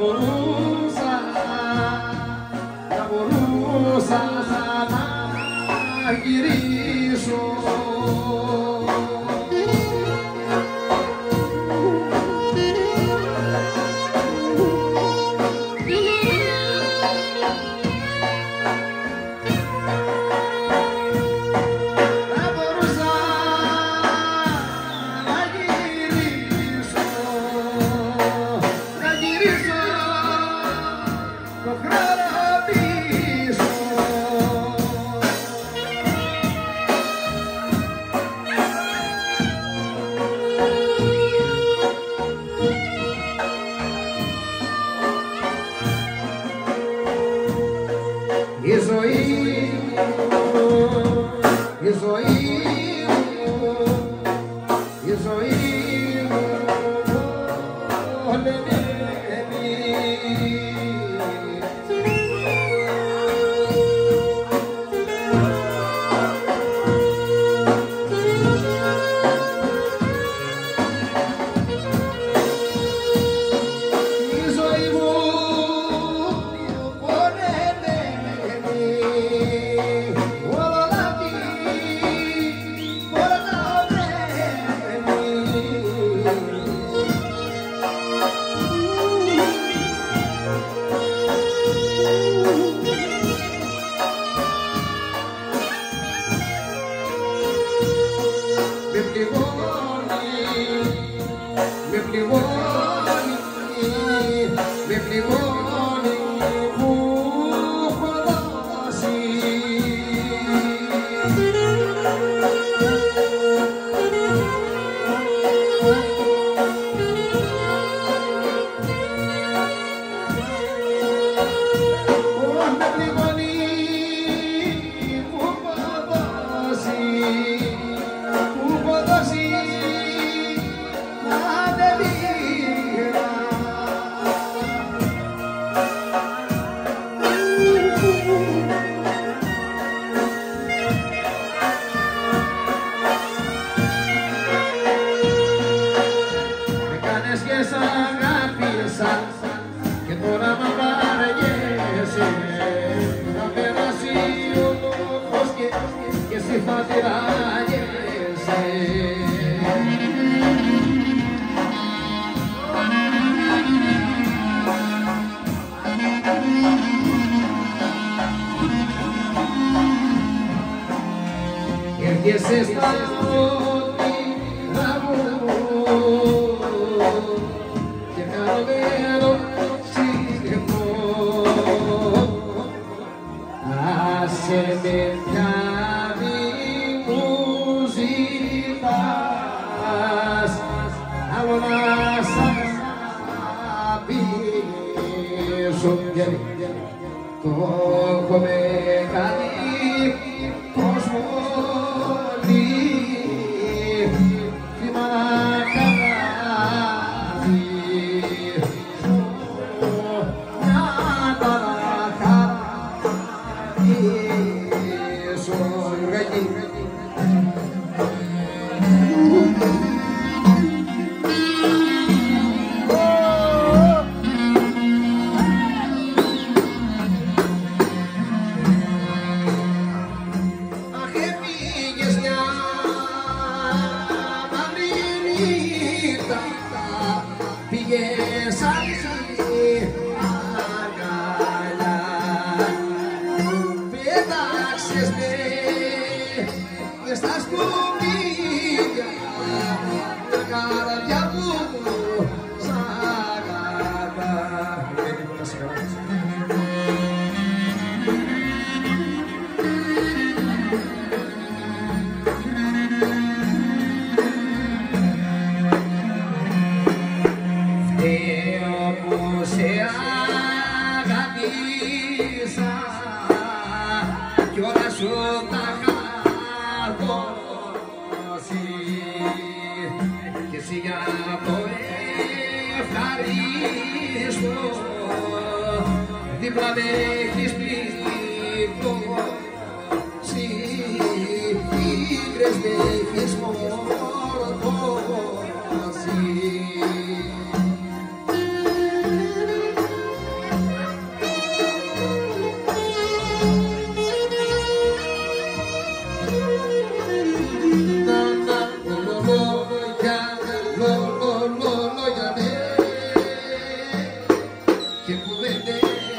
보는 η ζωή, η ζωή έρχεσαι στα όνειρά μου και χαμένο ψυχμό άσε με πια μη να το έχω κάνει δίπλα με έχεις πληθυμό Σι πίκρες με έχεις μορτώσει και που δεν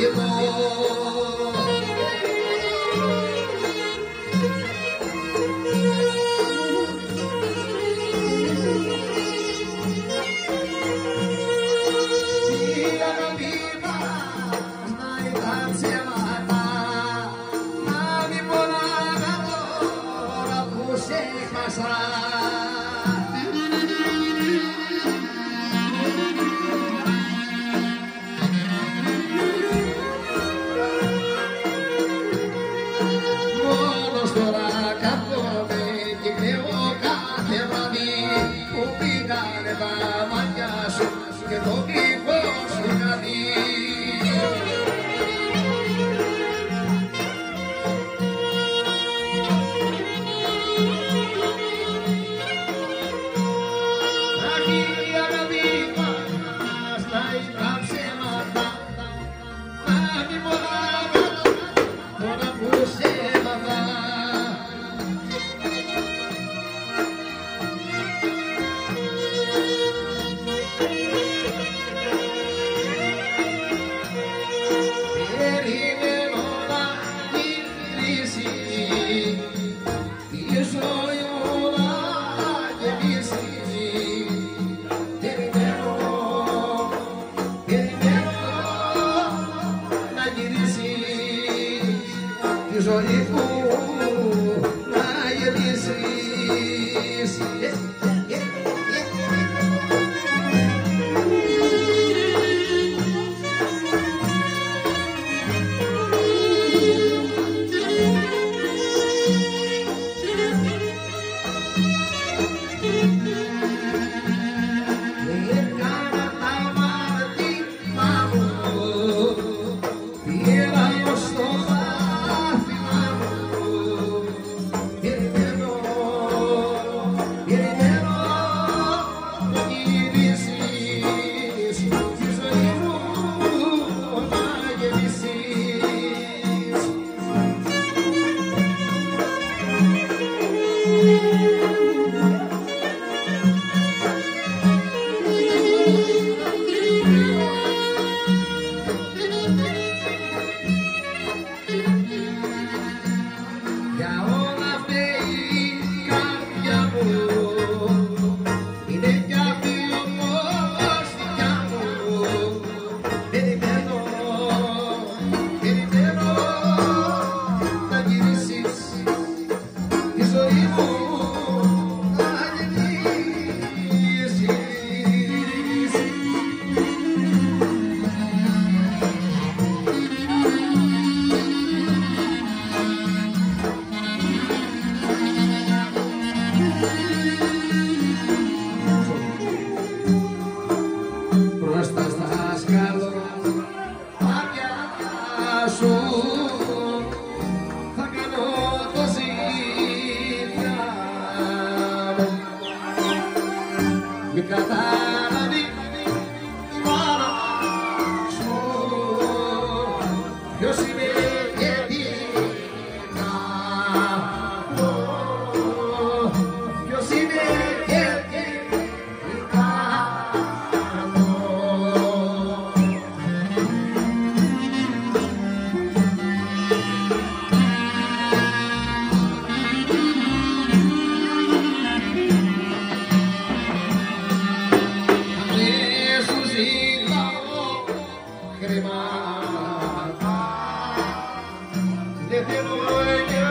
vida. Jesús. work